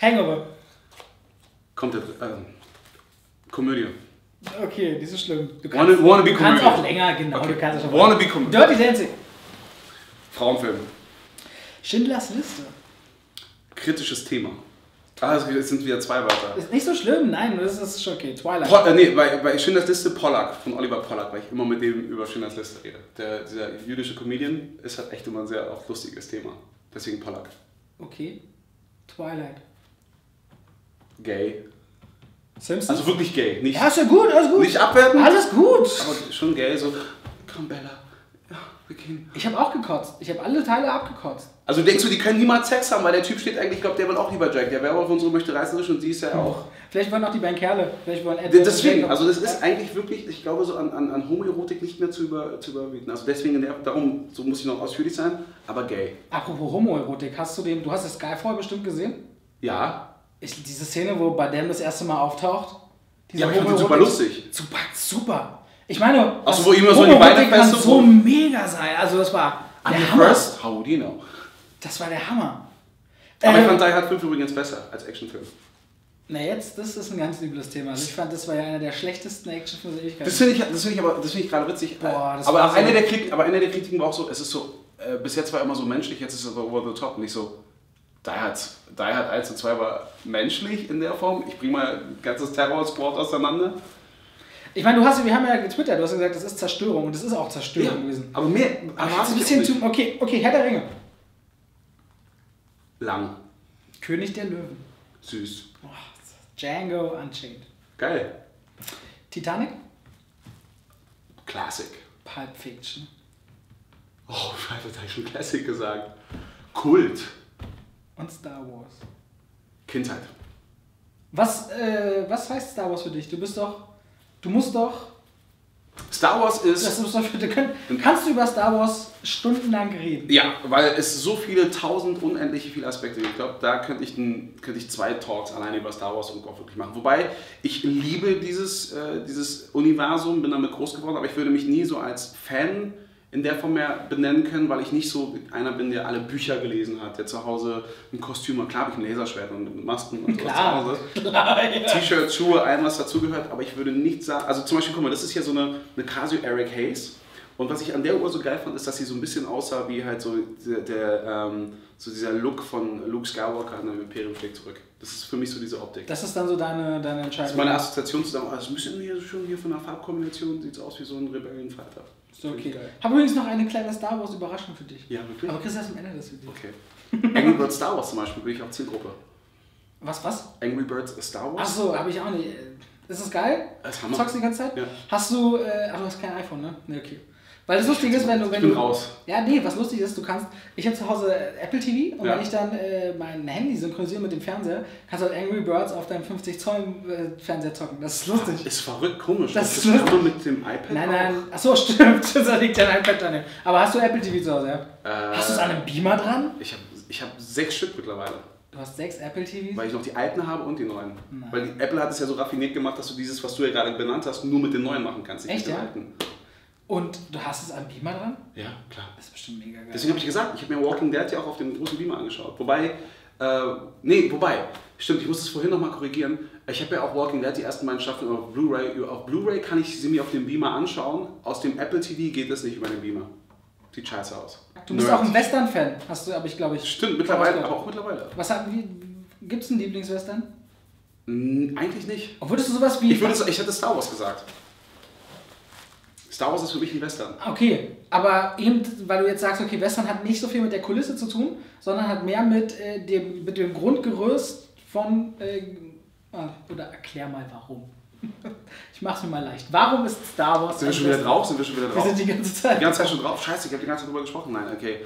Hangover. Kommt der, ähm, Komödie. Okay, nicht so schlimm. Du Wanna- wannabe du kannst auch länger, genau. Okay. Du kannst auch Wannabe Comedian. Dirty Dancing. Frauenfilm. Schindlers Liste. Kritisches Thema. Ah, es sind wieder zwei weiter. Ist nicht so schlimm, nein, das ist schon okay. Twilight. Po äh, nee, bei, bei Schindlers Liste Pollack, von Oliver Pollack, weil ich immer mit dem über Schindlers Liste rede. Der, dieser jüdische Comedian ist halt echt immer ein sehr auch lustiges Thema. Deswegen Pollack. Okay. Twilight. Gay. Simpsons? Also wirklich gay. Nicht, ja, ist ja gut, alles gut. nicht abwertend, Alles gut. aber schon gay. So, komm Bella, ja, wir gehen. Ich habe auch gekotzt. Ich habe alle Teile abgekotzt. Also denkst du, die können niemals Sex haben, weil der Typ steht eigentlich, ich glaube, der will auch lieber Jack. Der Werwolf und so möchte reißerisch und sie ist ja auch. Vielleicht wollen auch die beiden Kerle. Vielleicht wollen Ed Deswegen, also das ist eigentlich wirklich, ich glaube, so an, an, an Homoerotik nicht mehr zu, über, zu überbieten. Also deswegen, darum, so muss ich noch ausführlich sein, aber gay. Apropos Homoerotik, hast du den, du hast das Skyfall bestimmt gesehen? Ja. Ich, diese Szene, wo Badem das erste Mal auftaucht. Ja, aber ich fand die super lustig. Super, super. Ich meine, Ach so, wo immer so die Beine kann so mega sein. Also das war der I'm Hammer. first, how would you know? Das war der Hammer. Aber ich Ähm, fand Die Hard 5 übrigens besser als Actionfilm. Na jetzt, das ist ein ganz übles Thema. Also ich fand, das war ja einer der schlechtesten Actionfilme der Ewigkeit. Das finde ich, das find ich aber das find ich gerade witzig. Boah, das aber, war eine so- der Kritik, aber eine der Kritiken war auch so, es ist so, äh, bis jetzt war immer so menschlich, jetzt ist es so over the top. Nicht so, Die Hard 1 und 2 war menschlich in der Form. Ich bringe mal ein ganzes Terror-Squad auseinander. Ich meine, du hast, wir haben ja getwittert, du hast gesagt, das ist Zerstörung und das ist auch Zerstörung gewesen. aber mehr Aber ein bisschen zu. Okay, okay, Herr der Ringe. Lang, König der Löwen. süß, Oh, Django Unchained. geil, Titanic? Classic. Pulp Fiction. Oh, Scheiße, das habe ich schon Classic gesagt. Kult, Und Star Wars. Kindheit. Was, äh, was heißt Star Wars für dich? Du bist doch. Du musst doch. Star Wars ist. Das für, du könnt, kannst du über Star Wars stundenlang reden? Ja, weil es so viele tausend unendliche viele Aspekte gibt. Ich glaube, da könnte ich, ein, könnte ich zwei Talks alleine über Star Wars und auch wirklich machen. Wobei ich liebe dieses, äh, dieses Universum, bin damit groß geworden, aber ich würde mich nie so als Fan in der Form mehr benennen können, weil ich nicht so einer bin, der alle Bücher gelesen hat, der zu Hause ein Kostüm hat. Klar habe ich ein Laserschwert und Masken und sowas Klar. zu Hause. Klar, ja. T-Shirts, Schuhe, allem was dazugehört, aber ich würde nicht sagen, also zum Beispiel, guck mal, das ist hier so eine, eine Casio Eric Hayes und was ich an der Uhr so geil fand, ist, dass sie so ein bisschen aussah wie halt so der, der ähm, so dieser Look von Luke Skywalker in einem Imperium schlägt zurück. Das ist für mich so diese Optik. Das Das ist dann so deine, deine ist Entscheidung. meine Assoziation zusammen, also ein bisschen hier schon hier von der Farbkombination sieht es aus wie so ein Rebellion Fighter. So, okay. Geil. Habe übrigens noch eine kleine Star Wars Überraschung für dich. Ja, wirklich? Aber Chris, erst am Ende des Videos. Okay. Angry Birds Star Wars zum Beispiel bin ich auch Zielgruppe. Was, was? Angry Birds Star Wars? Ach so, habe ich auch nicht. Ist das geil? Das ist Hammer. Zockst die ganze Zeit? Ja. Hast du, äh, ach, du hast kein iPhone, ne? Ne, okay. Weil das Lustige ist, wenn du, wenn bin du, raus. Ja, nee, was lustig ist, du kannst, ich habe zu Hause äh, Apple TV und Ja. wenn ich dann äh, mein Handy synchronisiere mit dem Fernseher, kannst du halt Angry Birds auf deinem 50 Zoll äh, Fernseher zocken. Das ist lustig. Ist verrückt, komisch. Das das ist man mit dem iPad Nein, auch. nein, ach so, stimmt, das liegt dein iPad daneben. Aber hast du Apple TV zu Hause, ja? Äh, Hast du es an einem Beamer dran? Ich habe ich hab sechs Stück mittlerweile, Du hast sechs Apple TVs? weil ich noch die alten habe und die neuen. Nein. Weil die Apple hat es ja so raffiniert gemacht, dass du dieses, was du ja gerade benannt hast, nur mit den neuen machen kannst. nicht Echt, mit den ja? alten. Und du hast es am Beamer dran? Ja, klar. Das ist bestimmt mega geil. Deswegen habe ich gesagt, ich habe mir Walking Dead ja auch auf dem großen Beamer angeschaut. Wobei, äh, nee, wobei, stimmt, ich muss es vorhin nochmal korrigieren. Ich habe ja auch Walking Dead die ersten beiden Staffeln auf Blu-ray. Auf Blu-ray kann ich sie mir auf dem Beamer anschauen. Aus dem Apple TV geht das nicht über den Beamer. Sieht scheiße aus. Du bist Nerd. auch ein Western-Fan, hast du, aber ich glaube ich. Stimmt, mittlerweile, aber auch mittlerweile. Was hat, wie, gibt's einen Lieblingswestern? Eigentlich nicht. Und würdest du sowas wie. Ich, würde, ich hätte Star Wars gesagt. Star Wars ist für mich ein Western. Okay, aber eben, weil du jetzt sagst, okay, Western hat nicht so viel mit der Kulisse zu tun, sondern hat mehr mit, äh, dem, mit dem Grundgerüst von. Äh, ah, oder erklär mal warum. ich mach's mir mal leicht. Warum ist Star Wars. Sind wir schon wieder Western? drauf? Sind wir schon wieder Wir drauf? sind die ganze Zeit. Die ganze Zeit schon drauf? Scheiße, ich habe die ganze Zeit drüber gesprochen. Nein, okay.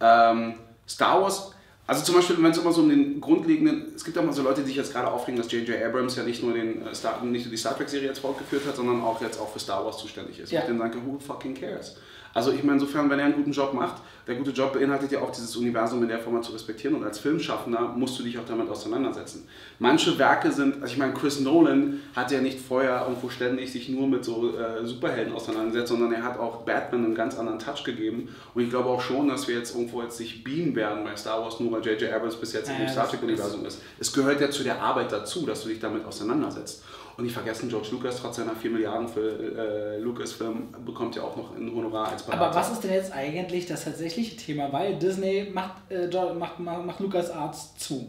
Ähm, Star Wars, also zum Beispiel, wenn es immer so um den grundlegenden, es gibt ja mal so Leute, die sich jetzt gerade aufregen, dass J.J. Abrams ja nicht nur, den, äh, Star, nicht nur die Star Trek-Serie jetzt fortgeführt hat, sondern auch jetzt auch für Star Wars zuständig ist. Ja. Ich dann danke, who fucking cares? Also ich meine, insofern, wenn er einen guten Job macht, der gute Job beinhaltet ja auch dieses Universum in der Form zu respektieren und als Filmschaffender musst du dich auch damit auseinandersetzen. Manche Werke sind, also ich meine, Chris Nolan hat ja nicht vorher irgendwo ständig sich nur mit so äh, Superhelden auseinandergesetzt, sondern er hat auch Batman einen ganz anderen Touch gegeben und ich glaube auch schon, dass wir jetzt irgendwo jetzt sich beamen werden bei Star Wars, nur weil J.J. Abrams bis jetzt ja, im Star Trek-Universum ist. Es gehört ja zu der Arbeit dazu, dass du dich damit auseinandersetzt. Und nicht vergessen, George Lucas, trotz seiner 4 Milliarden für äh, Lucasfilm, bekommt ja auch noch ein Honorar als Berater. Aber was ist denn jetzt eigentlich das tatsächliche Thema? Weil Disney macht, äh, macht, macht, macht Lucas Arts zu.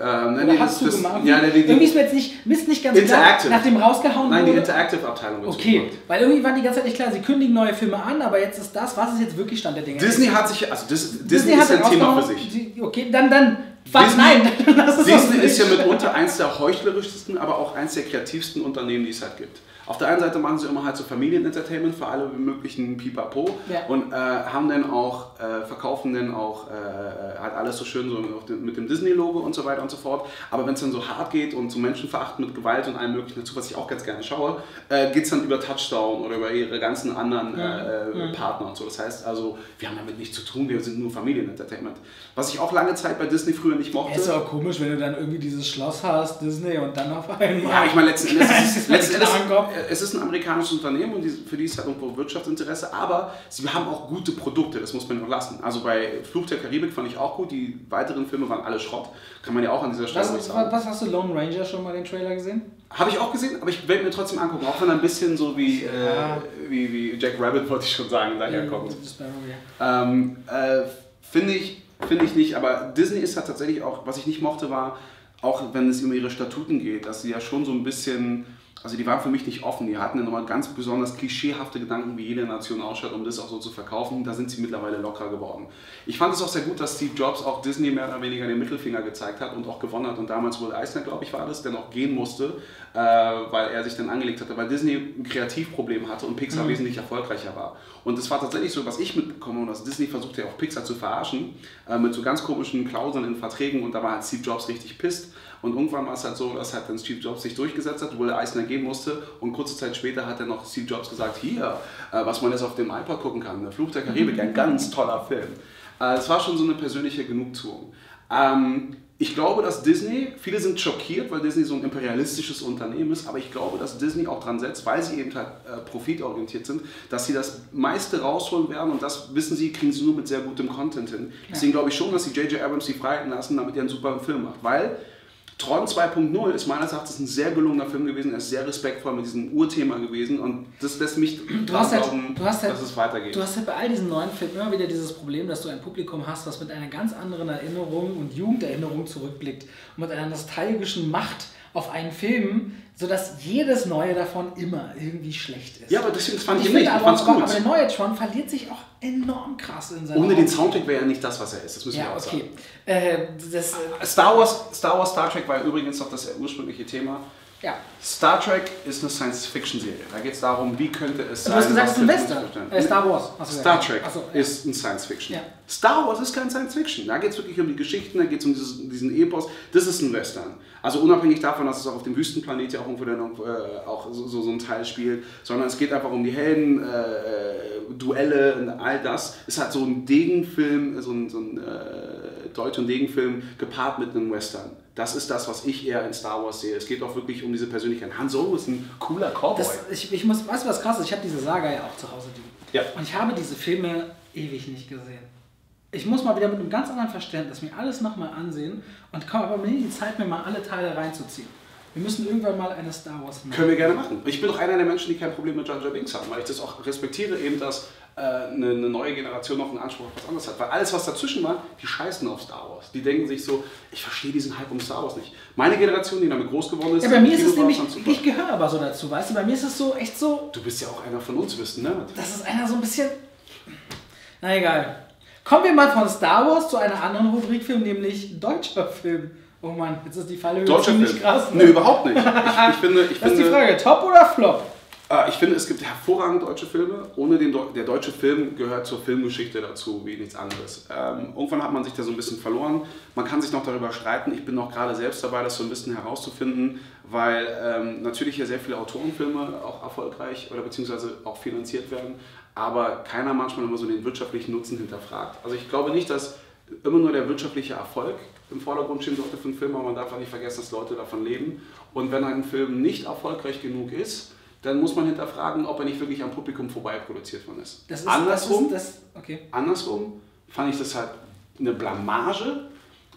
Ähm, nein, Oder hast das, du gemacht? Ja, die, die, irgendwie ist mir jetzt nicht, Mist nicht ganz Interactive. klar, nachdem rausgehauen Nein, die Interactive-Abteilung wird Okay, zugemacht. weil irgendwie war die ganze Zeit nicht klar, sie kündigen neue Filme an, aber jetzt ist das, was ist jetzt wirklich Stand der Dinge? Disney hat sich, also Disney, Disney ist ein Thema für sich. Okay, dann, dann was? Nein! Disney ist ja mitunter eins der heuchlerischsten, aber auch eins der kreativsten Unternehmen, die es halt gibt. Auf der einen Seite machen sie immer halt so Familienentertainment für alle möglichen Pipapo ja. und äh, haben dann auch, äh, verkaufen dann auch äh, halt alles so schön so mit dem Disney-Logo und so weiter und so fort. Aber wenn es dann so hart geht und so Menschenverachten mit Gewalt und allem möglichen dazu, was ich auch ganz gerne schaue, äh, geht es dann über Touchdown oder über ihre ganzen anderen ja. Partner und so. Das heißt also, wir haben damit nichts zu tun, wir sind nur Familienentertainment. Was ich auch lange Zeit bei Disney früher nicht mochte. Ja, ist auch komisch, wenn du dann irgendwie dieses Schloss hast, Disney und dann auf einmal. Ja, ich meine, letzten Endes, letzten Endes es ist ein amerikanisches Unternehmen und die, für die ist halt irgendwo Wirtschaftsinteresse, aber sie haben auch gute Produkte, das muss man nur lassen. Also bei Fluch der Karibik fand ich auch gut, die weiteren Filme waren alle Schrott, kann man ja auch an dieser Stelle was, sagen. Was hast du Lone Ranger schon mal den Trailer gesehen? Habe ich auch gesehen, aber ich werde mir trotzdem angucken, auch wenn er ein bisschen so wie, ja. äh, wie, wie Jack Rabbit, wollte ich schon sagen, daherkommt. Ja, ähm, äh, Finde ich, find ich nicht, aber Disney ist halt tatsächlich auch, was ich nicht mochte, war, auch wenn es um ihre Statuten geht, dass sie ja schon so ein bisschen also die waren für mich nicht offen. Die hatten ja nochmal ganz besonders klischeehafte Gedanken, wie jede Nation ausschaut, um das auch so zu verkaufen. Da sind sie mittlerweile locker geworden. Ich fand es auch sehr gut, dass Steve Jobs auch Disney mehr oder weniger den Mittelfinger gezeigt hat und auch gewonnen hat. Und damals Will Eisner, glaube ich, war das, der noch gehen musste, äh, weil er sich dann angelegt hatte, weil Disney ein Kreativproblem hatte und Pixar mhm. wesentlich erfolgreicher war. Und es war tatsächlich so, was ich mitbekomme, dass Disney versuchte ja auch Pixar zu verarschen, äh, mit so ganz komischen Klauseln in Verträgen und da war halt Steve Jobs richtig pisst. Und irgendwann war es halt so, dass halt dann Steve Jobs sich durchgesetzt hat, wo der Eisner gehen musste. Und kurze Zeit später hat dann noch Steve Jobs gesagt, hier, äh, was man jetzt auf dem iPod gucken kann, der Fluch der Karibik, ein ganz toller Film. Äh, es war schon so eine persönliche Genugtuung. Ähm, ich glaube, dass Disney, viele sind schockiert, weil Disney so ein imperialistisches Unternehmen ist, aber ich glaube, dass Disney auch dran setzt, weil sie eben halt äh, profitorientiert sind, dass sie das meiste rausholen werden und das wissen sie, kriegen sie nur mit sehr gutem Content hin. Deswegen glaube ich schon, dass sie J.J. Abrams die Freiheiten lassen, damit er einen super Film macht, weil Tron 2.0 ist meines Erachtens ein sehr gelungener Film gewesen. Er ist sehr respektvoll mit diesem Urthema gewesen und das lässt mich du hast halt, glauben, du hast halt, dass es weitergeht. Du hast halt bei all diesen neuen Filmen immer wieder dieses Problem, dass du ein Publikum hast, was mit einer ganz anderen Erinnerung und Jugenderinnerung zurückblickt und mit einer nostalgischen Macht auf einen Film, sodass jedes neue davon immer irgendwie schlecht ist. Ja, aber deswegen fand ich, ich nicht. Ich fand's gut. Aber der neue Tron verliert sich auch enorm krass in seinem Ohne den Soundtrack wäre er nicht das, was er ist. Das müssen ja, wir auch okay. sagen. Äh, das, äh, Star, Wars, Star Wars, Star Trek war übrigens noch das ursprüngliche Thema. Ja. Star Trek ist eine Science-Fiction-Serie. Da geht es darum, wie könnte es sein. Du hast gesagt, es ist ein Western. Äh, Star Wars. Star Trek so, ja. ist ein Science-Fiction. Ja. Star Wars ist kein Science-Fiction. Da geht es wirklich um die Geschichten, da geht es um dieses, diesen Epos. Das ist ein Western. Also unabhängig davon, dass es auch auf dem Wüstenplanet ja auch irgendwo dann äh, auch so, so, so, ein Teil spielt, sondern es geht einfach um die Helden, äh, äh Duelle und all das. Es hat so ein Degenfilm, so ein, so ein äh, Deutsch- und Degenfilm gepaart mit einem Western. Das ist das, was ich eher in Star Wars sehe. Es geht auch wirklich um diese Persönlichkeit. Han Solo ist ein cooler Cowboy. Das, ich, ich muss, weißt du was krass ist? Ich habe diese Saga ja auch zu Hause. Die, ja. Und ich habe diese Filme ewig nicht gesehen ich muss mal wieder mit einem ganz anderen Verständnis mir alles nochmal ansehen und komme aber mir die Zeit, mir mal alle Teile reinzuziehen. Wir müssen irgendwann mal eine Star Wars machen. Können wir gerne machen. Ich bin doch einer der Menschen, die kein Problem mit Jar Jar Binks haben, weil ich das auch respektiere, eben, dass eine, eine, neue Generation noch einen Anspruch auf was anderes hat. Weil alles, was dazwischen war, die scheißen auf Star Wars. Die denken sich so, ich verstehe diesen Hype um Star Wars nicht. Meine Generation, die damit groß geworden ist, ja, bei mir ist es nämlich, ich gehöre aber so dazu, weißt du, bei mir ist es so echt so. Du bist ja auch einer von uns, du bist ein Nerd. Das ist einer so ein bisschen. Na egal. Kommen wir mal von Star Wars zu einer anderen Rubrikfilm, nämlich deutscher Film. Oh Mann, jetzt ist die Falle ziemlich Film. krass. Ne? Nee, überhaupt nicht. Ich, ich finde, ich das finde, ist die Frage, Top oder Flop? Äh, ich finde, es gibt hervorragende deutsche Filme. Ohne den der deutsche Film gehört zur Filmgeschichte dazu wie nichts anderes. Ähm, irgendwann hat man sich da so ein bisschen verloren. Man kann sich noch darüber streiten. Ich bin noch gerade selbst dabei, das so ein bisschen herauszufinden, weil ähm, natürlich hier sehr viele Autorenfilme auch erfolgreich oder beziehungsweise auch finanziert werden, aber keiner manchmal immer so den wirtschaftlichen Nutzen hinterfragt. Also ich glaube nicht, dass immer nur der wirtschaftliche Erfolg im Vordergrund stehen sollte für einen Film, aber man darf auch nicht vergessen, dass Leute davon leben. Und wenn ein Film nicht erfolgreich genug ist, dann muss man hinterfragen, ob er nicht wirklich am Publikum vorbei produziert worden ist. Das ist andersrum, Das ist, das, okay. andersrum fand ich das halt eine Blamage,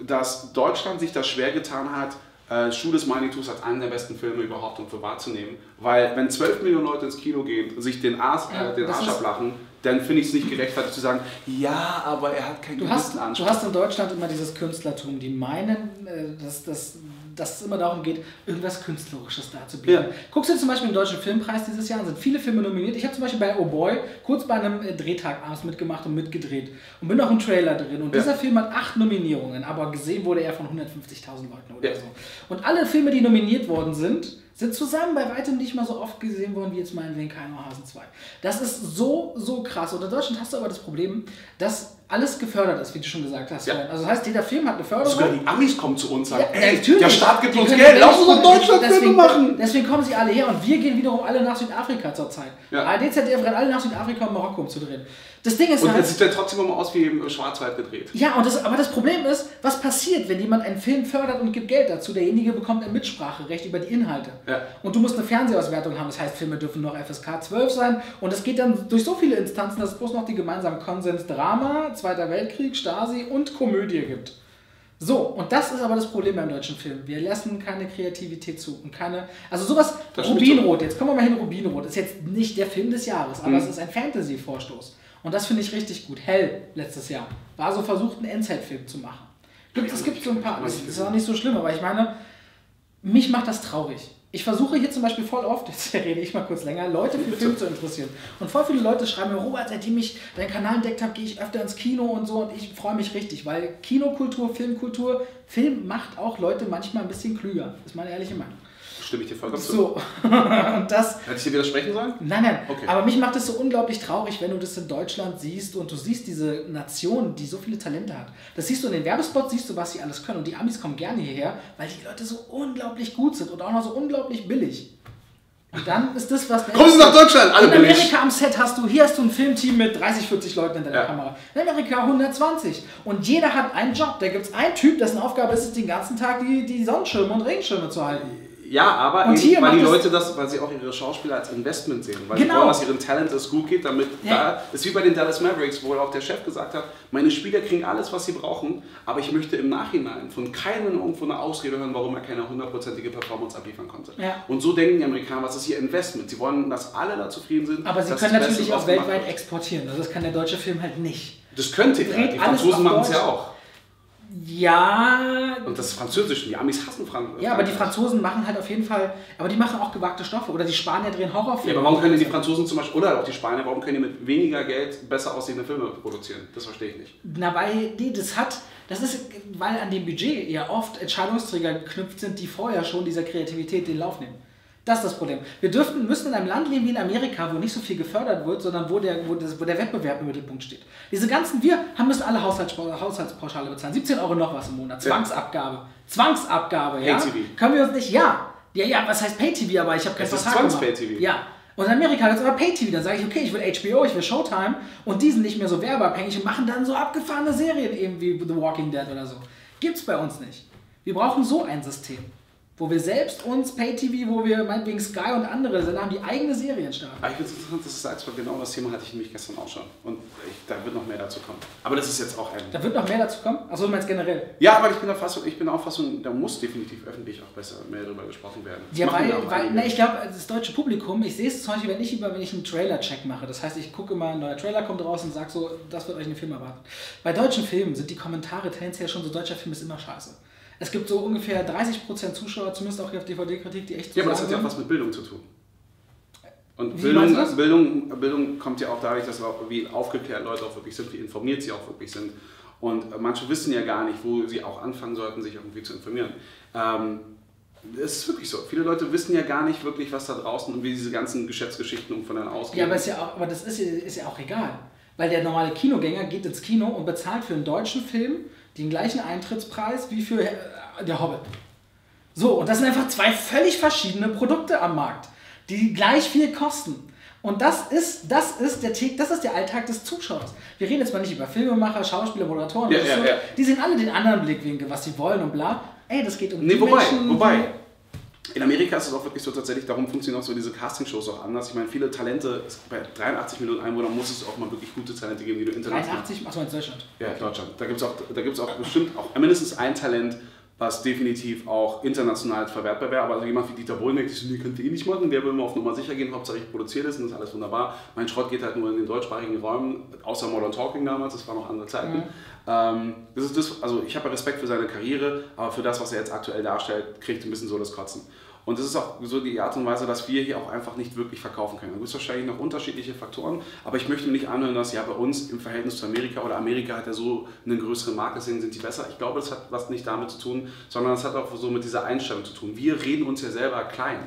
dass Deutschland sich das schwer getan hat, äh, Schuh des Manitus als einen der besten Filme überhaupt und für wahrzunehmen. Weil wenn 12 Millionen Leute ins Kino gehen und sich den Arsch, Ja, äh, den das Arsch ablachen, dann finde ich es nicht gerechtfertigt zu sagen, ja, aber er hat keinen Du hast, du hast in Deutschland immer dieses Künstlertum, die meinen, äh, dass, dass, dass es immer darum geht, irgendwas Künstlerisches darzubieten. Ja. Guckst du zum Beispiel den Deutschen Filmpreis dieses Jahr, sind viele Filme nominiert. Ich habe zum Beispiel bei Oh Boy kurz bei einem äh, Drehtag abends mitgemacht und mitgedreht und bin noch im Trailer drin. Und Ja. dieser Film hat acht Nominierungen, aber gesehen wurde er von 150.000 Leuten oder Ja. so. Und alle Filme, die nominiert worden sind, sind zusammen bei weitem nicht mal so oft gesehen worden wie jetzt meinetwegen Keiner Hasen 2. Das ist so, so krass. Und in Deutschland hast du aber das Problem, dass alles gefördert ist, wie du schon gesagt hast. Ja. Also das heißt, jeder Film hat eine Förderung. Sogar die Amis kommen zu uns und sagen, Ja, ey, natürlich. der Staat gibt Die uns Geld, lass uns nicht- Deutschland Filme machen. Deswegen kommen sie alle her und wir gehen wiederum alle nach Südafrika zurzeit. Ja. ARD, ZDF rennen alle nach Südafrika und Marokko, um zu drehen. Das Ding ist Und halt, es sieht dann trotzdem immer aus wie im Schwarzwald gedreht. ja, und das, aber das Problem ist, was passiert, wenn jemand einen Film fördert und gibt Geld dazu? Derjenige bekommt ein Mitspracherecht über die Inhalte. Ja. Und du musst eine Fernsehauswertung haben, das heißt, Filme dürfen noch FSK 12 sein. Und es geht dann durch so viele Instanzen, dass es bloß noch die gemeinsamen Konsens Drama, Zweiter Weltkrieg, Stasi und Komödie gibt. So, und das ist aber das Problem beim deutschen Film. Wir lassen keine Kreativität zu und keine. Also sowas, Rubinrot, jetzt kommen wir mal hin, Rubinrot, ist jetzt nicht der Film des Jahres, aber Mhm. es ist ein Fantasy-Vorstoß. Und das finde ich richtig gut. Hell, letztes Jahr, war so versucht, einen Endzeit-Film zu machen. Gibt, es gibt so ein paar, das ist auch nicht so schlimm, aber ich meine, mich macht das traurig. Ich versuche hier zum Beispiel voll oft, jetzt rede ich mal kurz länger, Leute für Film zu interessieren. Und voll viele Leute schreiben mir, Robert, seitdem ich deinen Kanal entdeckt habe, gehe ich öfter ins Kino und so und ich freue mich richtig, weil Kinokultur, Filmkultur, Film macht auch Leute manchmal ein bisschen klüger. ist meine ehrliche Meinung. Stimme ich dir vollkommen zu. So, das, Hätte ich dir widersprechen sollen? Nein, nein. Okay. Aber mich macht es so unglaublich traurig, wenn du das in Deutschland siehst und du siehst diese Nation, die so viele Talente hat. Das siehst du in den Werbespots, siehst du, was sie alles können. Und die Amis kommen gerne hierher, weil die Leute so unglaublich gut sind und auch noch so unglaublich billig. Und dann ist das, was... Kommen Sie nach Deutschland, alle in billig. Amerika am Set hast du, hier hast du ein Filmteam mit 30, 40 Leuten hinter der Ja. Kamera. In Amerika 120. Und jeder hat einen Job. Da gibt es einen Typ, dessen Aufgabe ist es, den ganzen Tag die, die Sonnenschirme und Regenschirme zu halten. Ja, aber Und eben, hier weil die Leute das, weil sie auch ihre Schauspieler als Investment sehen, weil Genau. sie wollen, dass ihren Talent es gut geht, damit Ja. da ist wie bei den Dallas Mavericks, wo auch der Chef gesagt hat, meine Spieler kriegen alles, was sie brauchen, aber ich möchte im Nachhinein von keinem irgendwo eine Ausrede hören, warum er keine hundertprozentige Performance abliefern konnte. Ja. Und so denken die Amerikaner, was ist ihr Investment? Sie wollen, dass alle da zufrieden sind. Aber sie können das Beste natürlich auch weltweit wird. exportieren. Also das kann der deutsche Film halt nicht. Das könnte er. Die Franzosen machen es ja auch. Ja, Und das Französische, die Amis hassen Französisch. ja, aber die Franzosen machen halt auf jeden Fall, aber die machen auch gewagte Stoffe. Oder die Spanier drehen Ja, Horrorfilme. aber warum können die Franzosen zum Beispiel, oder auch die Spanier, warum können die mit weniger Geld besser aussehende Filme produzieren? Das verstehe ich nicht. Na, weil die, das hat, das ist, weil an dem Budget ja oft Entscheidungsträger geknüpft sind, die vorher schon dieser Kreativität den Lauf nehmen. Das ist das Problem. Wir dürften, müssen in einem Land leben wie in Amerika, wo nicht so viel gefördert wird, sondern wo der, wo, das, wo der Wettbewerb im Mittelpunkt steht. Diese ganzen, wir haben müssen alle Haushalts, Haushaltspauschale bezahlen. 17 Euro noch was im Monat. Ja. Zwangsabgabe. Zwangsabgabe, ja. Pay-TV. Können wir uns nicht, ja. Ja, ja, was heißt Pay-TV, aber ich habe keinen Vertrag gemacht. Zwangs-Pay-TV. Ja. Und in Amerika gibt es aber Pay-TV. Dann sage ich, okay, ich will HBO, ich will Showtime und die sind nicht mehr so werbeabhängig und machen dann so abgefahrene Serien eben wie The Walking Dead oder so. Gibt's bei uns nicht. Wir brauchen so ein System, wo wir selbst uns Pay-TV, wo wir meinetwegen Sky und andere Sender haben, die eigene Serien starten. Aber ich finde es interessant, dass du sagst, weil genau das Thema hatte ich nämlich gestern auch schon. Und ich, da wird noch mehr dazu kommen. Aber das ist jetzt auch ein. Da wird noch mehr dazu kommen. Achso, du meinst generell. Ja, aber ich bin der Fassung, ich bin der Auffassung, da muss definitiv öffentlich auch besser mehr darüber gesprochen werden. Das Ja, weil, weil ne, ich glaube, das deutsche Publikum, ich sehe es zum Beispiel, wenn ich, über, wenn ich einen Trailer-Check mache. Das heißt, ich gucke mal, ein neuer Trailer kommt raus und sage so, das wird euch in den Film erwarten. Bei deutschen Filmen sind die Kommentare tendenziell schon so, deutscher Film ist immer scheiße. Es gibt so ungefähr 30% Zuschauer, zumindest auch auf DVD-Kritik, die echt so Ja, aber das hat ja auch was mit Bildung zu tun. Und Wie Bildung? Bildung, Bildung kommt ja auch dadurch, dass auch, wie aufgeklärt Leute auch wirklich sind, wie informiert sie auch wirklich sind. Und manche wissen ja gar nicht, wo sie auch anfangen sollten, sich irgendwie zu informieren. Ähm, Es ist wirklich so. Viele Leute wissen ja gar nicht wirklich, was da draußen und wie diese ganzen Geschäftsgeschichten von dann ausgehen. Ja, aber, ist ja auch, aber das ist, ja- ist ja auch egal. Weil der normale Kinogänger geht ins Kino und bezahlt für einen deutschen Film den gleichen Eintrittspreis wie für äh, der Hobbit. So, und das sind einfach zwei völlig verschiedene Produkte am Markt, die gleich viel kosten. Und das ist, das ist der das ist der Alltag des Zuschauers. Wir reden jetzt mal nicht über Filmemacher, Schauspieler, Moderatoren, Ja, ja, ja. die sehen alle den anderen Blickwinkel, was sie wollen und bla. Ey, das geht um Nee, die wobei, Menschen, wobei. In Amerika ist es auch wirklich so tatsächlich, darum funktionieren auch so diese Castingshows auch anders. Ich meine, viele Talente, bei 83 Millionen Einwohnern muss es auch mal wirklich gute Talente geben, die du international 83, achso, in Deutschland. Ja, Deutschland. Da gibt es auch, da gibt's auch bestimmt auch mindestens ein Talent, was definitiv auch international verwertbar wäre. Aber also jemand wie Dieter Bohlen denkt sich, nee, könnt ihr eh nicht machen, der will immer auf Nummer sicher gehen, Hauptsache ich produziere das und das ist alles wunderbar. Mein Schrott geht halt nur in den deutschsprachigen Räumen, außer Modern Talking damals, das waren noch andere Zeiten. Ähm, das ist das, also ich habe Respekt für seine Karriere, aber für das, was er jetzt aktuell darstellt, kriegt ein bisschen so das Kotzen. Und das ist auch so die Art und Weise, dass wir hier auch einfach nicht wirklich verkaufen können. Da gibt es wahrscheinlich noch unterschiedliche Faktoren, aber ich möchte mir nicht anhören, dass ja bei uns im Verhältnis zu Amerika oder Amerika hat ja so einen größeren Markt, deswegen sind die besser. Ich glaube, das hat was nicht damit zu tun, sondern das hat auch so mit dieser Einstellung zu tun. Wir reden uns ja selber klein.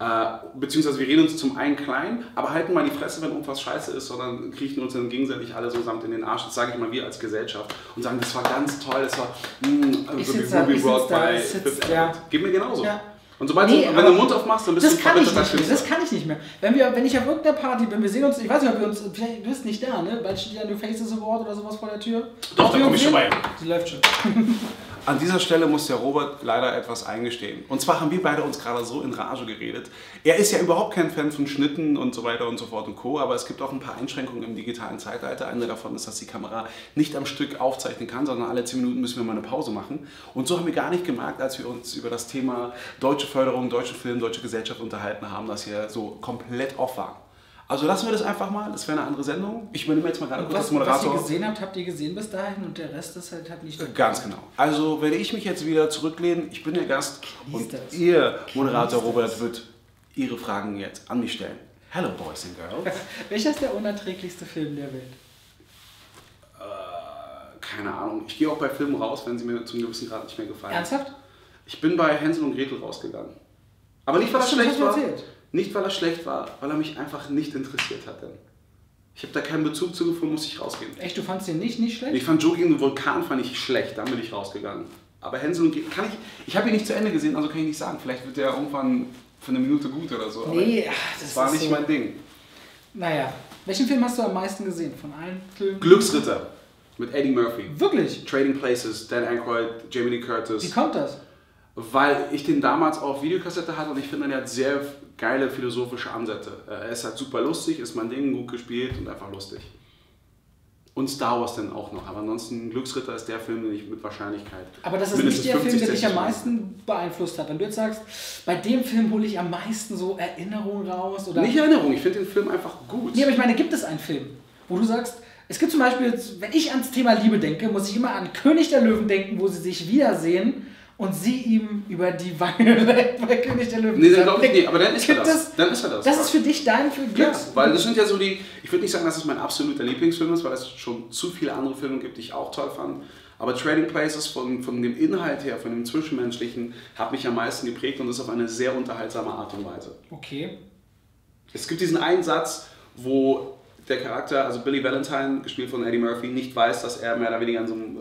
Äh, beziehungsweise wir reden uns zum einen klein, aber halten mal die Fresse, wenn irgendwas scheiße ist, sondern kriechen uns dann gegenseitig alle so samt in den Arsch. Das sage ich mal wir als Gesellschaft und sagen, das war ganz toll, das war mm, Ich so wie Ruby da, bei Fifth. Element. Geht mir genauso. Ja. Und sobald Nee, du, wenn du den Mund aufmachst, dann bist Das du kann ich nicht mehr. Das kann ich nicht mehr. Wenn, wir, wenn ich auf irgendeiner Party bin, wir sehen uns, ich weiß nicht, ob wir uns, vielleicht, du bist nicht da, ne? Bald steht ja New Faces Award oder sowas vor der Tür. Doch, da wir komm uns ich schon bei. Die läuft schon. An dieser Stelle muss der Robert leider etwas eingestehen. Und zwar haben wir beide uns gerade so in Rage geredet. Er ist ja überhaupt kein Fan von Schnitten und so weiter und so fort und Co. Aber es gibt auch ein paar Einschränkungen im digitalen Zeitalter. Eine davon ist, dass die Kamera nicht am Stück aufzeichnen kann, sondern alle 10 Minuten müssen wir mal eine Pause machen. Und so haben wir gar nicht gemerkt, als wir uns über das Thema deutsche Förderung, deutsche Film, deutsche Gesellschaft unterhalten haben, dass hier so komplett off war. Also lassen wir das einfach mal. Das wäre eine andere Sendung. Ich übernehme jetzt mal gerade kurz als Was, was ihr Moderator. gesehen habt, habt ihr gesehen bis dahin und der Rest ist halt, halt nicht. Ganz genau. Also werde ich mich jetzt wieder zurücklehnen. Ich bin der Gast und das. ihr, Moderator Robert, das. wird Ihre Fragen jetzt an mich stellen. Hello, Boys and Girls. Welcher ist der unerträglichste Film der Welt? äh, keine Ahnung. Ich gehe auch bei Filmen raus, wenn sie mir zum gewissen Grad nicht mehr gefallen. Ernsthaft? Ich bin bei Hänsel und Gretel rausgegangen. Aber nicht, weil Das hast schlecht war. erzählt. Nicht, weil er schlecht war, weil er mich einfach nicht interessiert hat. Denn. Ich habe da keinen Bezug zu gefunden, muss ich rausgehen. Echt, du fandst den nicht, nicht schlecht? Ich fand Joe gegen den Vulkan fand ich schlecht, dann bin ich rausgegangen. Aber Hänsel und Gretel kann ich. Ich habe ihn nicht zu Ende gesehen, also kann ich nicht sagen. Vielleicht wird der irgendwann für eine Minute gut oder so. nee, ach, das war nicht so. mein Ding. Naja, welchen Film hast du am meisten gesehen von allen Filmen? Glücksritter mit Eddie Murphy. Wirklich? Trading Places, Dan Aykroyd, Jamie Lee Wie Curtis. kommt das? Weil ich den damals auf Videokassette hatte und ich finde, er hat sehr geile philosophische Ansätze. Äh, Er ist halt super lustig, ist mein Ding, gut gespielt und einfach lustig. Und Star Wars dann auch noch. Aber ansonsten, Glücksritter ist der Film, den ich mit Wahrscheinlichkeit. Aber das ist nicht der Film, 50, der dich am 60 Mal- meisten beeinflusst hat. Wenn du jetzt sagst, bei dem Film hole ich am meisten so Erinnerungen raus oder. Nicht Erinnerung, ich finde den Film einfach gut. Nee, aber ich meine, gibt es einen Film, wo du sagst, es gibt zum Beispiel, wenn ich ans Thema Liebe denke, muss ich immer an König der Löwen denken, wo sie sich wiedersehen und sie ihm über die Wange bei König der Löwen. Nee, dann glaube ich nicht, aber dann ist er das. es- Dann ist er das. Das ist für dich dein Film. Ja, weil das sind ja so die, ich würde nicht sagen, dass es mein absoluter Lieblingsfilm ist, weil es schon zu viele andere Filme gibt, die ich auch toll fand. Aber Trading Places von, von dem Inhalt her, von dem Zwischenmenschlichen, hat mich am meisten geprägt und ist auf eine sehr unterhaltsame Art und Weise. Okay. Es gibt diesen einen Satz, wo der Charakter, also Billy Valentine, gespielt von Eddie Murphy, nicht weiß, dass er mehr oder weniger an so einem äh,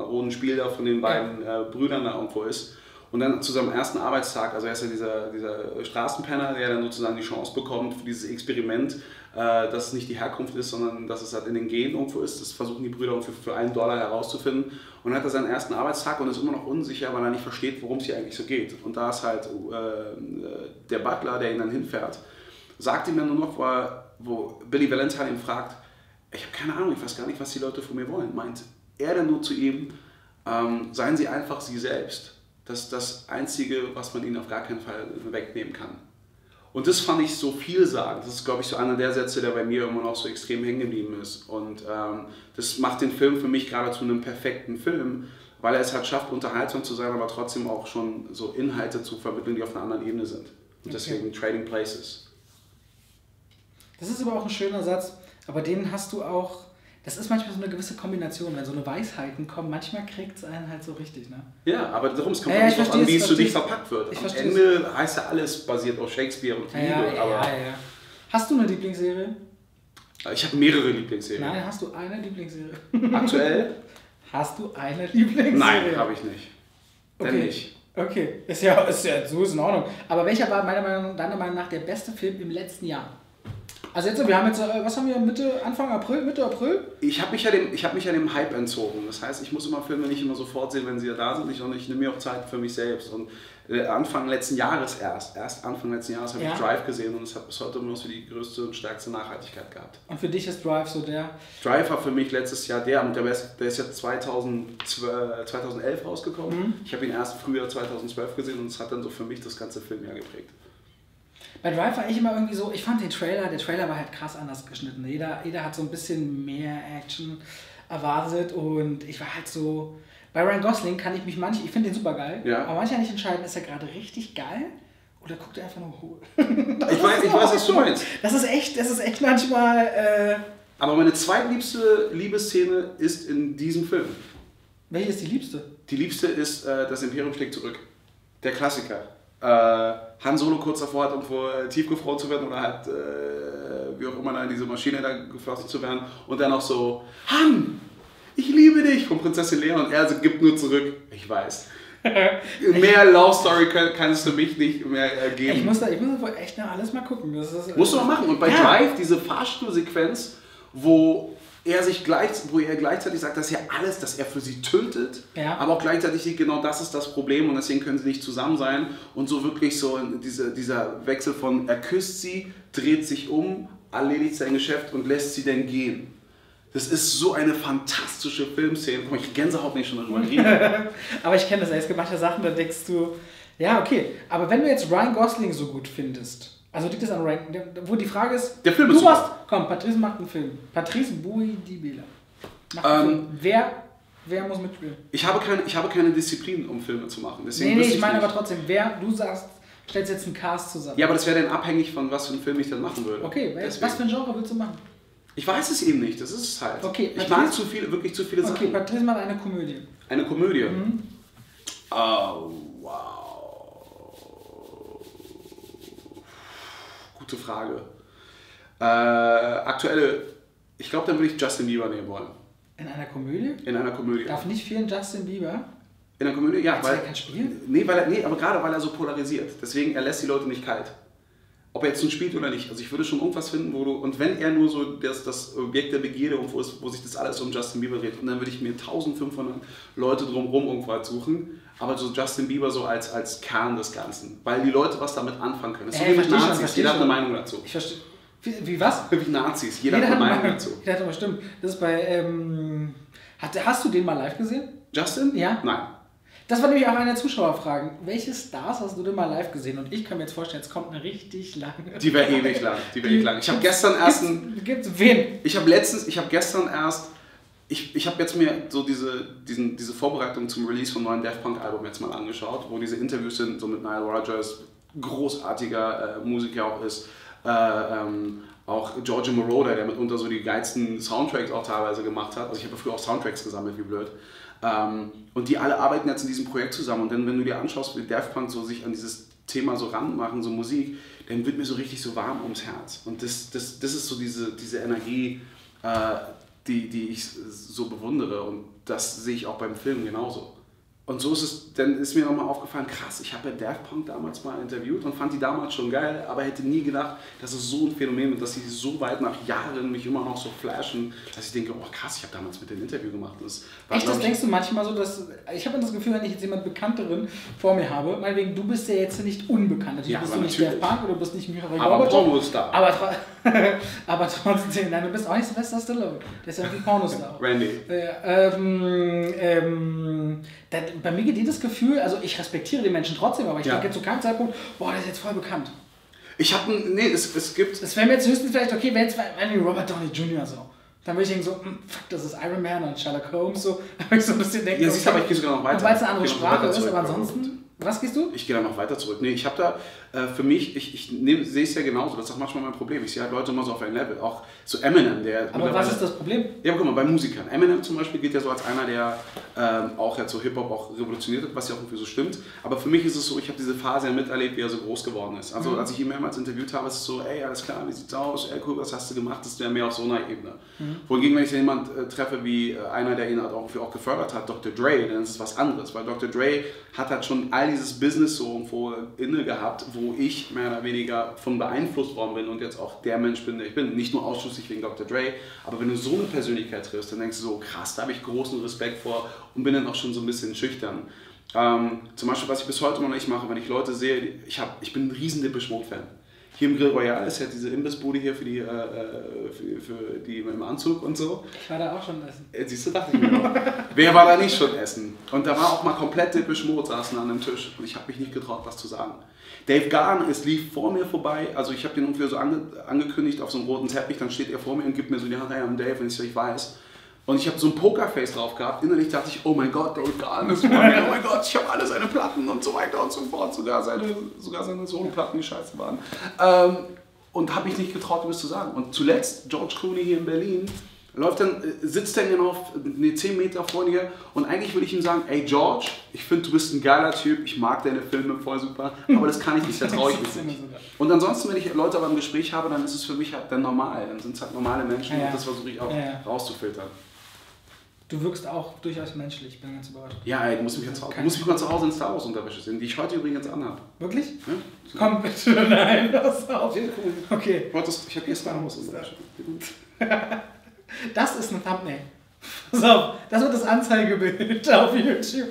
maroden Spiel da von den beiden äh, Brüdern da irgendwo ist. Und dann zu seinem ersten Arbeitstag, also er ist ja dieser, dieser Straßenpenner, der dann sozusagen die Chance bekommt für dieses Experiment, äh, dass es nicht die Herkunft ist, sondern dass es halt in den Genen irgendwo ist. Das versuchen die Brüder irgendwie für einen Dollar herauszufinden. Und dann hat er seinen ersten Arbeitstag und ist immer noch unsicher, weil er nicht versteht, worum es hier eigentlich so geht. Und da ist halt äh, der Butler, der ihn dann hinfährt, sagt ihm dann nur noch, wo, er, wo Billy Valentine ihn fragt, ich habe keine Ahnung, ich weiß gar nicht, was die Leute von mir wollen. Meint er dann nur zu ihm, ähm, seien Sie einfach Sie selbst. Das ist das Einzige, was man Ihnen auf gar keinen Fall wegnehmen kann. Und das fand ich so vielsagend. Das ist, glaube ich, so einer der Sätze, der bei mir immer noch so extrem hängen geblieben ist. Und ähm, das macht den Film für mich gerade zu einem perfekten Film, weil er es halt schafft, unterhaltsam zu sein, aber trotzdem auch schon so Inhalte zu vermitteln, die auf einer anderen Ebene sind. Und Okay. deswegen Trading Places. Das ist aber auch ein schöner Satz, aber den hast du auch, das ist manchmal so eine gewisse Kombination. Wenn so eine Weisheiten kommen, manchmal kriegt es einen halt so richtig, ne? Ja, aber darum, es kommt Ja, ja, ja, ich nicht drauf an, wie es, für dich verpackt wird. Ich Am verstehe Ende heißt ja alles basiert auf Shakespeare und Liebe, Ja, ja, aber ja, ja. Hast du eine Lieblingsserie? ich habe mehrere Lieblingsserien. Nein, hast du eine Lieblingsserie? Aktuell? Hast du eine Lieblingsserie? Nein, habe ich nicht. Denn Okay. nicht. Okay, ist ja, ist ja so ist in Ordnung. Aber welcher war meiner Meinung, deiner Meinung nach der beste Film im letzten Jahr? Also jetzt, wir haben jetzt, äh, was haben wir, Mitte, Anfang April, Mitte April? Ich habe mich, ja dem- ich hab mich ja dem Hype entzogen. Das heißt, ich muss immer Filme nicht immer sofort sehen, wenn sie ja da sind, sondern ich nehme mir auch Zeit für mich selbst. Und äh, Anfang letzten Jahres erst, erst Anfang letzten Jahres habe Ja. ich Drive gesehen und es hat bis heute immer noch so die größte und stärkste Nachhaltigkeit gehabt. Und für dich ist Drive so der, Drive war für mich letztes Jahr der, und der ist, der ist ja 2012, 2011 rausgekommen. Mhm. Ich habe ihn erst Frühjahr 2012 gesehen und es hat dann so für mich das ganze Filmjahr geprägt. Bei Drive war ich immer irgendwie so, ich fand den Trailer, der Trailer war halt krass anders geschnitten. Jeder, jeder hat so ein bisschen mehr Action erwartet und ich war halt so, bei Ryan Gosling kann ich mich manche, ich finde den super geil, Ja. aber manchmal nicht entscheiden, ist er gerade richtig geil oder guckt er einfach nur hohl. Ich weiß, ich weiß, was du meinst. Das ist echt, das ist echt manchmal, äh, Aber meine zweitliebste Liebesszene ist in diesem Film. welche ist die liebste? Die liebste ist äh, Das Imperium schlägt zurück. Der Klassiker. Äh, Han Solo kurz davor hat, irgendwo äh, tiefgefroren zu werden oder halt, äh, wie auch immer, in diese Maschine da geflossen zu werden. Und dann auch so, Han, ich liebe dich, von Prinzessin Leia. Und er gibt nur zurück, ich weiß. mehr Love Story kann, kann es für mich nicht mehr äh, geben. Ich muss da, ich muss da wohl echt noch alles mal gucken. Das ist, Musst du mal machen. Und bei Ja. Drive, diese Fahrstuhlsequenz, wo er sich gleich, wo er gleichzeitig sagt, dass er alles, dass er für sie tötet, Ja. aber auch gleichzeitig sieht, genau das ist das Problem und deswegen können sie nicht zusammen sein. Und so wirklich so diese, dieser Wechsel von er küsst sie, dreht sich um, erledigt sein Geschäft und lässt sie dann gehen. Das ist so eine fantastische Filmszene. Mal, ich Gänsehaut nicht schon darüber reden. Aber ich kenne das, er ist gemachte Sachen, da denkst du, ja, okay. Aber wenn du jetzt Ryan Gosling so gut findest, also liegt das an der- wo die Frage ist, Der Film du ist super. machst, komm, Patrice macht einen Film. Patrice Bouidibela macht einen Ähm, Film. Wer, wer muss mitspielen? Ich habe keine, ich habe keine Disziplin, um Filme zu machen. Deswegen Nee, nee, wüsste ich meine nicht. aber trotzdem, wer, du sagst, stellst jetzt einen Cast zusammen. Ja, aber das wäre dann abhängig von was für einen Film ich dann machen würde. Okay, Deswegen. was für ein Genre willst du machen? Ich weiß es eben nicht, das ist es halt. Okay, ich Patrice- mag zu viele, wirklich zu viele Okay, Sachen. Patrice macht eine Komödie. Eine Komödie. Mhm. Oh, wow. Gute Frage. Äh, aktuelle, ich glaube, dann würde ich Justin Bieber nehmen wollen. In einer Komödie? In einer Komödie. Darf nicht fehlen Justin Bieber. In einer Komödie, ja, weil. er kann spielen? Nee, weil er, nee, aber gerade weil er so polarisiert. Deswegen, er lässt die Leute nicht kalt. Ob er jetzt nun spielt oder nicht. Also ich würde schon irgendwas finden, wo du. Und wenn er nur so das, das Objekt der Begierde irgendwo ist, wo sich das alles um Justin Bieber dreht, und dann würde ich mir 1500 Leute drumherum irgendwo halt suchen. Aber so Justin Bieber so als, als Kern des Ganzen. Weil die Leute was damit anfangen können. Das ist Äh, so wie Nazis. Jeder hat eine. Meinung dazu. Ich verstehe. Wie, wie was? Wie Nazis. Jeder, hat eine Meinung dazu. Jeder hat aber stimmt. Das ist bei. Ähm, hat, hast du den mal live gesehen? Justin? Ja. Nein. Das war nämlich auch eine Zuschauerfragen. Welche Stars hast du denn mal live gesehen? Und ich kann mir jetzt vorstellen, jetzt kommt eine richtig lange. Die wäre ewig lang. Die wäre ewig lang. Ich habe gestern erst. Gibt's, gibt's wen? Ich habe letztens, ich habe gestern erst, ich, ich habe jetzt mir so diese, diesen, diese Vorbereitung zum Release vom neuen Daft Punk Album jetzt mal angeschaut, wo diese Interviews sind, so mit Nile Rodgers, großartiger äh, Musiker auch ist, äh, ähm, auch Giorgio Moroder, der mitunter so die geilsten Soundtracks auch teilweise gemacht hat. Also ich habe früher auch Soundtracks gesammelt, wie blöd. Ähm, und die alle arbeiten jetzt in diesem Projekt zusammen. Und dann, wenn du dir anschaust, wie Daft Punk so sich an dieses Thema so ranmachen, so Musik, dann wird mir so richtig so warm ums Herz. Und das, das, das ist so diese, diese Energie, äh, die, die ich so bewundere. Und das sehe ich auch beim Film genauso. Und so ist es, dann ist mir nochmal aufgefallen, krass, ich habe ja Daft Punk damals mal interviewt und fand die damals schon geil, aber hätte nie gedacht, dass es so ein Phänomen wird, dass sie so weit nach Jahren mich immer noch so flashen, dass ich denke, oh krass, ich habe damals mit dem Interview gemacht. Das war, Echt, das ich, denkst du manchmal so, dass. Ich habe das Gefühl, wenn ich jetzt jemand Bekannteren vor mir habe, meinetwegen, du bist ja jetzt nicht unbekannt. Natürlich Ja, bist du nicht natürlich. der Punk oder du bist nicht Michael aber Gorbatschow. Pornostar. Aber, aber trotzdem, nein, du bist auch nicht Sylvester Stallone. Der ist ja ein Pornostar. Randy. Äh, ähm, ähm, da, bei mir geht das Gefühl, also ich respektiere den Menschen trotzdem, aber ich Ja. denke zu keinem Zeitpunkt, boah, der ist jetzt voll bekannt. Ich habe, nee, es, es gibt, Das wäre mir jetzt höchstens vielleicht, okay, wäre jetzt wenn Robert Downey Jr. so. Dann würde ich denken so, hm, fuck, das ist Iron Man und Sherlock Holmes so. Da würde ich so ein bisschen denken, ja, siehst du, aber ich gehe sogar noch weiter. weil es eine andere Sprache ist, aber ansonsten. Was gehst du? Ich gehe da noch weiter zurück. Nee, ich habe da äh, für mich, ich, ich sehe es ja genauso, das ist auch manchmal mein Problem. Ich sehe halt Leute immer so auf ein Level. Auch so Eminem, der. Aber was ist das Problem? Ja, guck mal, bei Musikern. Eminem zum Beispiel gilt ja so als einer, der ähm, auch jetzt so Hip-Hop auch revolutioniert hat, was ja auch irgendwie so stimmt. Aber für mich ist es so, ich habe diese Phase ja miterlebt, wie er so groß geworden ist. Also, mhm. als ich ihn mehrmals interviewt habe, ist es so, ey, alles klar, wie sieht's aus? Ey, cool, was hast du gemacht? Das ist ja mehr auf so einer Ebene. Mhm. Wohingegen, wenn ich jemand äh, treffe, wie äh, einer, der ihn halt auch, auch gefördert hat, Dr. Dre, dann ist es was anderes. Weil Dr. Dre hat halt schon all dieses Business so irgendwo inne gehabt, wo ich mehr oder weniger von beeinflusst worden bin und jetzt auch der Mensch bin, der ich bin. Nicht nur ausschließlich wegen Dr. Dre, aber wenn du so eine Persönlichkeit triffst, dann denkst du so, krass, da habe ich großen Respekt vor und bin dann auch schon so ein bisschen schüchtern. Ähm, zum Beispiel, was ich bis heute noch nicht mache, wenn ich Leute sehe, ich, hab, ich bin ein riesen Depeche fan Hier im Grill Royal ist ja diese Imbissbude hier für die, äh, äh, für, für, die im Anzug und so. Ich war da auch schon essen. Äh, siehst du, dachte ich mir noch. Wer war da nicht schon essen? Und da war auch mal komplett Depeche Mode saßen an dem Tisch und ich habe mich nicht getraut, was zu sagen. Dave Garn, es lief vor mir vorbei, also ich habe den ungefähr so ange, angekündigt auf so einem roten Teppich, dann steht er vor mir und gibt mir so die Hand, hey, I'm Dave, und ich so, ich weiß. Und ich habe so ein Pokerface drauf gehabt. Innerlich dachte ich, oh mein Gott, Dave Garn ist mir, oh mein Gott, ich habe alle seine Platten und so weiter und so fort, sogar seine, sogar seine Soloplatten, die scheiße waren. Ähm, und habe mich nicht getraut, ihm das zu sagen. Und zuletzt, George Clooney hier in Berlin, läuft dann, äh, sitzt dann genau nee, 10 Meter vor dir und eigentlich würde ich ihm sagen, ey George, ich finde du bist ein geiler Typ, ich mag deine Filme voll super, aber das kann ich nicht, da traue ich mich nicht. Und ansonsten, wenn ich Leute aber im Gespräch habe, dann ist es für mich halt dann normal, dann sind es halt normale Menschen ja, und das versuche ich auch ja, rauszufiltern. Du wirkst auch durchaus menschlich, bin ganz überrascht. Ja, ey, du musst mich, jetzt, du musst mich mal zu Hause in Star Wars Unterwäsche sehen, die ich heute übrigens anhabe. Wirklich? Ja? Komm bitte, nein, pass auf. Okay. Ich habe hier Star Wars Unterwäsche. Das ist ein Thumbnail. Pass auf, das wird das Anzeigebild auf YouTube.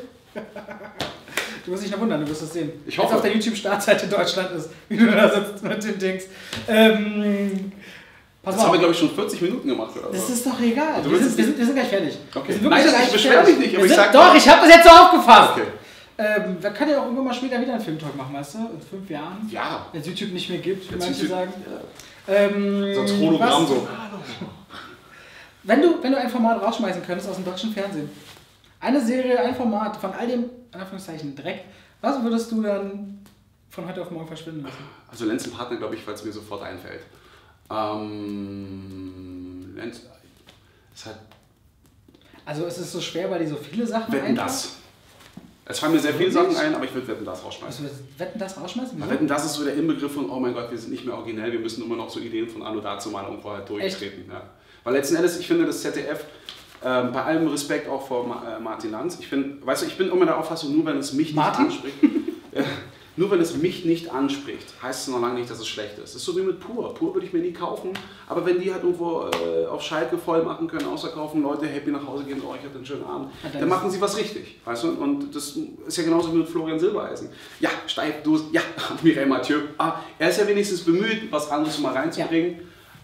Du musst dich noch wundern, du wirst es sehen. Ich hoffe. Als auf der YouTube-Startseite Deutschland ist, wie du da sitzt mit den Dings. Ähm, pass das auf. haben wir, glaube ich, schon 40 Minuten gemacht. Oder das ist doch egal. Wir sind, wir, sind, wir sind, gleich fertig. Okay. Nein, ich beschwere mich nicht. Aber ich sag doch, ich habe das jetzt so aufgefasst. Okay. Ähm, wir können ja auch irgendwann mal später wieder einen Filmtalk machen, weißt du? In fünf Jahren. Ja. Wenn es YouTube nicht mehr gibt, wie manche YouTube, sagen. Ja. Ähm, Sonst Hologramm so. Wenn du, wenn du ein Format rausschmeißen könntest aus dem deutschen Fernsehen, eine Serie, ein Format von all dem, in Anführungszeichen, Dreck, was würdest du dann von heute auf morgen verschwinden lassen? Also Lenz Partner, glaube ich, weil es mir sofort einfällt. Ähm, Lenz ist halt. Also es ist so schwer, weil die so viele Sachen Wetten das. Es fallen mir sehr viele Sachen ein, aber ich würde Wetten das rausschmeißen. Also Wetten das rausschmeißen? Wieso? Wetten das ist so der Inbegriff von, oh mein Gott, wir sind nicht mehr originell, wir müssen immer noch so Ideen von Anno dazu mal irgendwo halt durchtreten. Ja. Weil letzten Endes, ich finde, das ZDF, äh, bei allem Respekt auch vor Ma äh, Martin Lanz, ich finde, weißt du, ich bin immer der Auffassung, nur wenn es mich Martin? nicht anspricht. nur wenn es mich nicht anspricht, heißt es noch lange nicht, dass es schlecht ist. Das ist so wie mit Pur. Pur würde ich mir nie kaufen, aber wenn die halt irgendwo äh, auf Schalke voll machen können, außerkaufen, Leute happy nach Hause gehen, oh, ich hatte einen schönen Abend, ja, dann machen sie was richtig. Weißt du? Und das ist ja genauso wie mit Florian Silbereisen. Ja, steif, du, ja, Mireille Mathieu. Ah, er ist ja wenigstens bemüht, was anderes mal reinzubringen. Ja.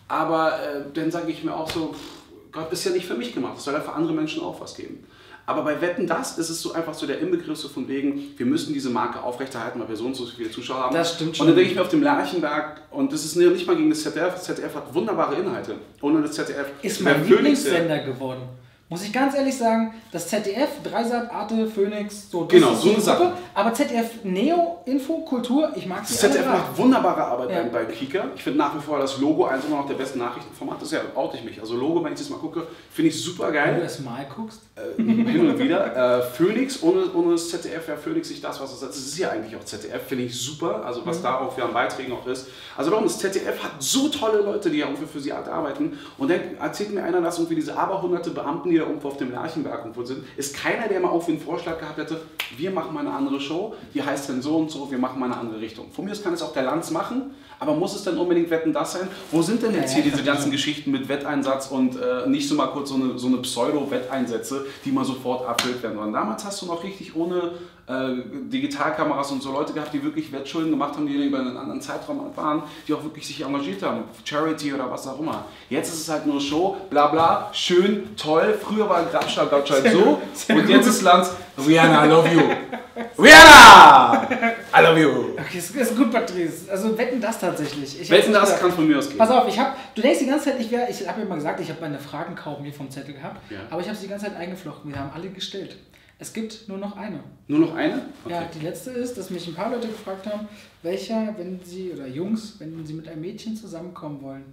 Aber äh, dann sage ich mir auch so, pff, Gott ist ja nicht für mich gemacht, es soll ja für andere Menschen auch was geben. Aber bei Wetten das ist es so einfach so der Inbegriff so von wegen, wir müssen diese Marke aufrechterhalten, weil wir so und so viele Zuschauer haben. Das stimmt schon. Und dann denke ich mir auf dem Lerchenberg, und das ist nicht mal gegen das ZDF, das ZDF hat wunderbare Inhalte. Ohne das ZDF ist mein Lieblingssender geworden. Muss ich ganz ehrlich sagen, das ZDF, Dreisat, Arte, Phoenix, so das genau, ist so eine Sache. Aber ZDF Neo, Info, Kultur, ich mag sie Das ZDF macht wunderbare Arbeit ja. bei Kika. Ich finde nach wie vor das Logo eins immer noch der besten Nachrichtenformat. Das ist ja oute ich mich. Also Logo, wenn ich das mal gucke, finde ich super geil. Wenn du das mal guckst? Äh, hin und wieder. Äh, Phoenix, ohne, ohne das ZDF wäre Phoenix nicht das, was es ist. Das ist ja eigentlich auch ZDF, finde ich super. Also was mhm. da auch für an Beiträgen auch ist. Also warum das ZDF hat so tolle Leute, die ja irgendwie für sie arbeiten. Und dann erzählt mir einer, dass irgendwie diese aberhunderte Beamten, die da irgendwo auf dem Lerchenberg irgendwo sind, ist keiner, der mal auch einen Vorschlag gehabt hätte, wir machen mal eine andere Show, die heißt dann so und so, wir machen mal eine andere Richtung. Von mir aus kann es auch der Lanz machen, aber muss es dann unbedingt Wetten das sein? Wo sind denn jetzt hier diese ganzen Geschichten mit Wetteinsatz und äh, nicht so mal kurz so eine, so eine Pseudo-Wetteinsätze, die mal sofort erfüllt werden? Und damals hast du noch richtig ohne äh, Digitalkameras und so Leute gehabt, die wirklich Wettschulden gemacht haben, die über einen anderen Zeitraum waren, die auch wirklich sich engagiert haben, Charity oder was auch immer. Jetzt ist es halt nur Show, bla bla, schön, toll. Früher war Grabstein Gottschalk so sehr und gut. jetzt ist Lanz, Rihanna, I love you. Rihanna! I love you. Okay, ist, ist gut, Patrice. Also wetten das tatsächlich. Ich wetten das kann von mir aus gehen. Pass auf, ich hab, du denkst die ganze Zeit, ich, ich habe ja mal gesagt, ich habe meine Fragen kaum hier vom Zettel gehabt, ja. aber ich habe sie die ganze Zeit eingeflochten. Wir haben alle gestellt. Es gibt nur noch eine. Nur noch eine? Ja, die letzte ist, dass mich ein paar Leute gefragt haben, welcher, wenn sie, oder Jungs, wenn sie mit einem Mädchen zusammenkommen wollen,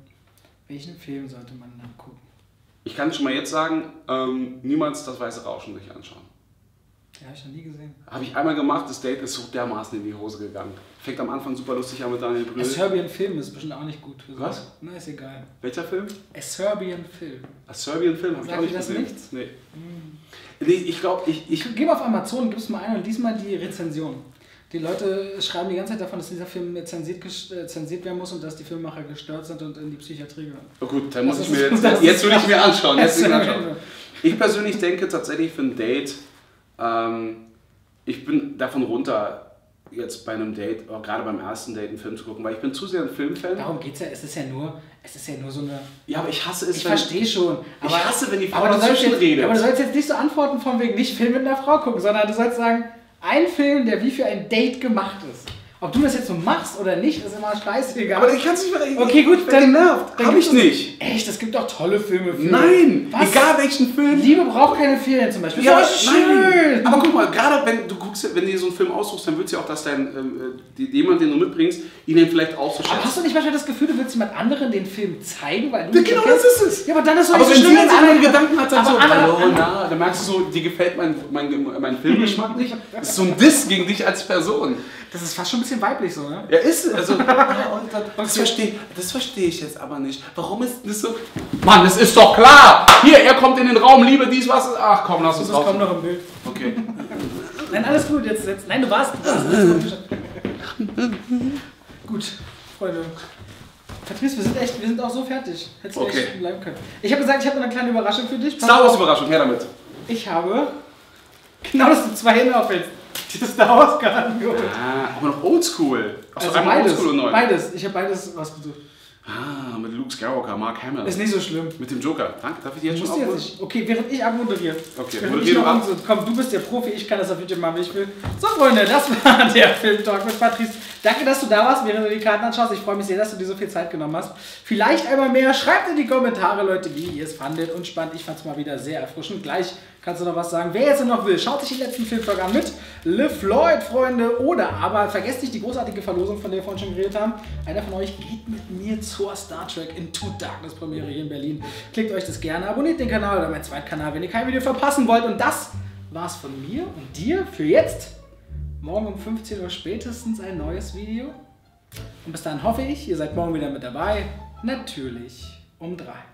welchen Film sollte man dann gucken? Ich kann schon mal jetzt sagen, ähm, niemals das weiße Rauschen sich anschauen. Ja, habe ich noch nie gesehen. Habe ich einmal gemacht, das Date ist so dermaßen in die Hose gegangen. Fängt am Anfang super lustig an mit Daniel A Brühl. Serbian Film ist bestimmt auch nicht gut für. Was? Na, ist egal. Welcher Film? A Serbian Film. A Serbian Film? Hab ich auch nicht das gesehen. nichts? Nee. Nee, ich glaube, ich, ich, Ich gebe auf Amazon, gib's mal ein und lies mal die Rezension. Die Leute schreiben die ganze Zeit davon, dass dieser Film zensiert, äh, zensiert werden muss und dass die Filmemacher gestört sind und in die Psychiatrie gehören. Oh gut, dann muss Das ich mir jetzt, jetzt will ich mir anschauen. Jetzt will ich mir anschauen. Ich persönlich denke tatsächlich für ein Date, ähm, ich bin davon runter, jetzt bei einem Date, oder gerade beim ersten Date einen Film zu gucken, weil ich bin zu sehr ein Filmfan. Darum geht's ja, es ist ja nur, es ist ja nur so eine. Ja, aber ich hasse es, Ich verstehe schon. Ich hasse, wenn die Frau dazwischen redet. Aber du sollst jetzt nicht so antworten von wegen nicht Film mit einer Frau gucken, sondern du sollst sagen, ein Film, der wie für ein Date gemacht ist. Ob du das jetzt so machst oder nicht, ist immer scheißegal. Aber ich kann es nicht mehr. okay, gut, dann genervt. dann Hab ich nicht. Echt, es gibt doch tolle Filme für. Nein, Was? egal welchen Film. Liebe braucht keine Ferien zum Beispiel. Ja, das ist schön. Aber guck mal, gerade wenn du guckst, wenn du dir so einen Film aussuchst, dann willst du ja auch, dass dein, ähm, äh, jemand, den du mitbringst, ihn dann vielleicht auch so Aber hast schätzt. du nicht manchmal das Gefühl, du willst jemand anderen den Film zeigen, weil du Ja, genau, das ist es. Ja, aber dann ist doch Aber nicht wenn so sie schlimm, sie- Gedanken hat, dann so, andere- hallo, na, dann merkst du so, dir gefällt mein, mein, mein Filmgeschmack nicht. Das ist so ein Diss gegen dich als Person. Das ist fast schon ein bisschen weiblich so, ne? Ja, ist also. Ja, und das, das verstehe versteh ich jetzt aber nicht. Warum ist das so. Mann, das ist doch klar! Hier, er kommt in den Raum, Liebe, dies, was. Ach komm, lass uns Das kommt raus. noch im Bild. Okay. Nein, alles gut, jetzt, jetzt. Nein, du warst. gut, Freunde. Patrice, wir sind echt, wir sind auch so fertig. Hättest du Okay. echt bleiben können. Ich habe gesagt, ich habe noch eine kleine Überraschung für dich. Star Wars. Überraschung, her damit. Ich habe. Genau, dass du zwei Hände aufhältst. Die Star Wars Karten geholt. Ah, aber noch oldschool. Achso, Also einmal beides. oldschool und neu. Beides. Ich habe beides rausgesucht. Ah, mit Luke Skywalker, Mark Hamill. Ist nicht so schlimm. Mit dem Joker. Danke, darf ich die jetzt schon du jetzt nicht. Okay, während ich abmoderiere. Okay, Während moderier ich du noch ab. so, komm, du bist der Profi, ich kann das auf YouTube machen, wie ich will. So, Freunde, das war der Film-Talk mit Patrice. Danke, dass du da warst, während du die Karten anschaust. Ich freue mich sehr, dass du dir so viel Zeit genommen hast. Vielleicht einmal mehr. Schreibt in die Kommentare, Leute, wie ihr es fandet und spannend. Ich fand es mal wieder sehr erfrischend. Gleich kannst du noch was sagen. Wer jetzt noch will, schaut sich den letzten Film-Talk an mit Le Floyd, Freunde. Oder aber vergesst nicht die großartige Verlosung, von der wir vorhin schon geredet haben. Einer von euch geht mit mir zur Star Trek Into Darkness Premiere hier in Berlin. Klickt euch das gerne, abonniert den Kanal oder meinen Zweitkanal, wenn ihr kein Video verpassen wollt. Und das war's von mir und dir für jetzt. Morgen um 15 Uhr spätestens ein neues Video. Und bis dahin hoffe ich, ihr seid morgen wieder mit dabei. Natürlich um drei.